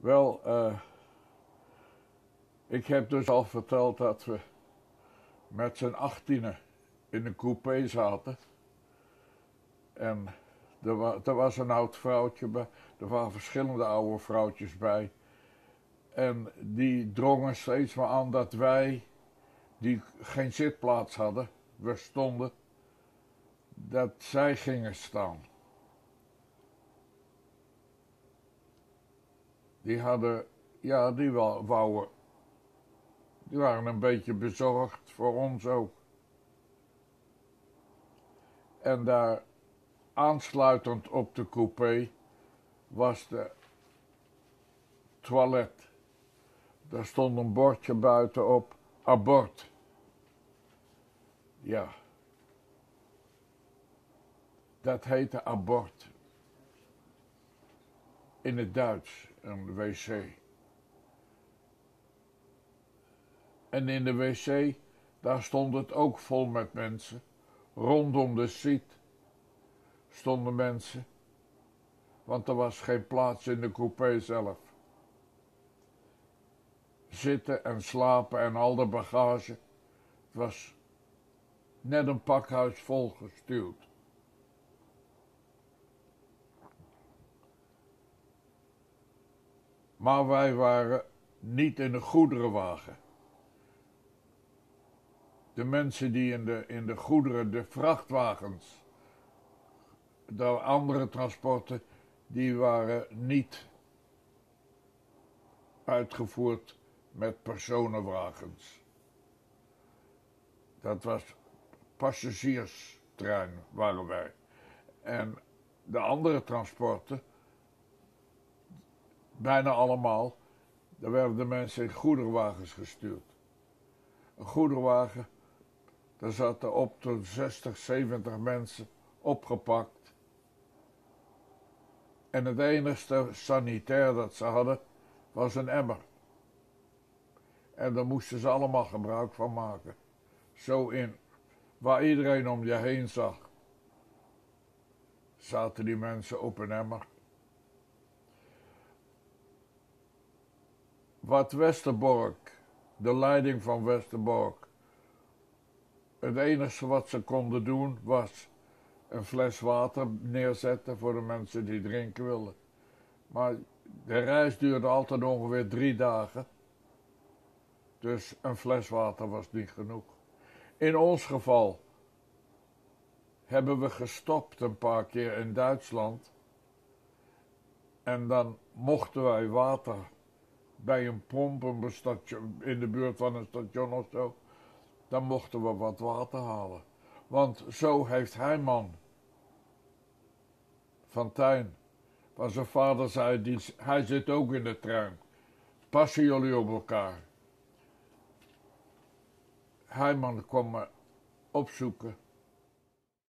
Wel, eh, ik heb dus al verteld dat we met z'n achttienen in een coupé zaten. En er, er was een oud vrouwtje bij, er waren verschillende oude vrouwtjes bij. En die drongen steeds maar aan dat wij, die geen zitplaats hadden, we stonden, dat zij gingen staan. Die hadden, ja, die wouden, die waren een beetje bezorgd voor ons ook. En daar aansluitend op de coupé was de toilet. Daar stond een bordje buitenop, abort. Ja. Dat heette abort. In het Duits, een wc. En in de wc, daar stond het ook vol met mensen. Rondom de seat stonden mensen, want er was geen plaats in de coupé zelf. Zitten en slapen en al de bagage, het was net een pakhuis vol Maar wij waren niet in de goederenwagen. De mensen die in de, in de goederen, de vrachtwagens, de andere transporten, die waren niet uitgevoerd met personenwagens. Dat was passagierstrein waren wij. En de andere transporten, bijna allemaal, daar werden de mensen in goederenwagens gestuurd. Een goederenwagen, daar zaten op tot 60, 70 mensen opgepakt. En het enige sanitair dat ze hadden, was een emmer. En daar moesten ze allemaal gebruik van maken. Zo in, waar iedereen om je heen zag, zaten die mensen op een emmer. Wat Westerbork, de leiding van Westerbork, het enige wat ze konden doen was een fles water neerzetten voor de mensen die drinken wilden. Maar de reis duurde altijd ongeveer drie dagen. Dus een fles water was niet genoeg. In ons geval hebben we gestopt een paar keer in Duitsland. En dan mochten wij water bij een pomp in de buurt van een station of zo. Dan mochten we wat water halen. Want zo heeft hij man van Tuin. Van zijn vader zei, hij zit ook in de trein. Passen jullie op elkaar? Heiman kwam me opzoeken